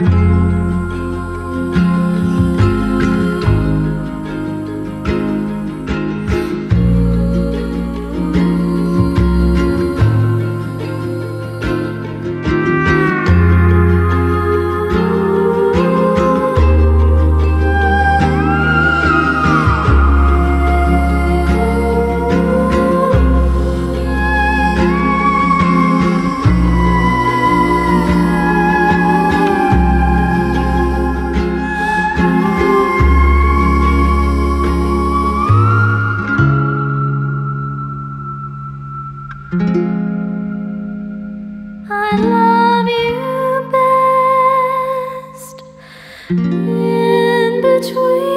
Love you between.